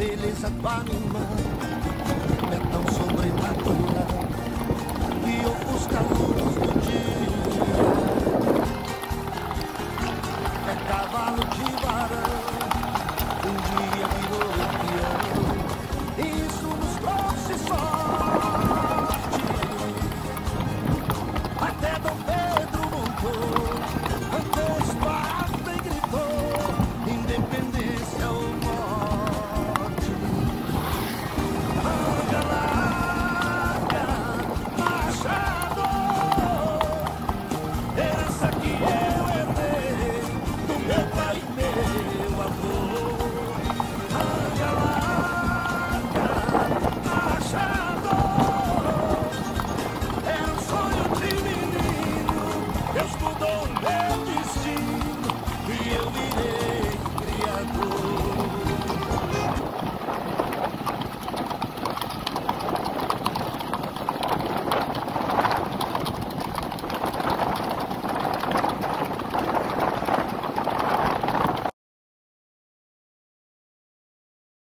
Beleza a tua é tão sobrenatural que ofusca a luz do dia. É cavalo de varão, um dia virou campeão. Isso nos trouxe sorte. Até Dom Pedro montou. estudam meu destino e eu virei criador.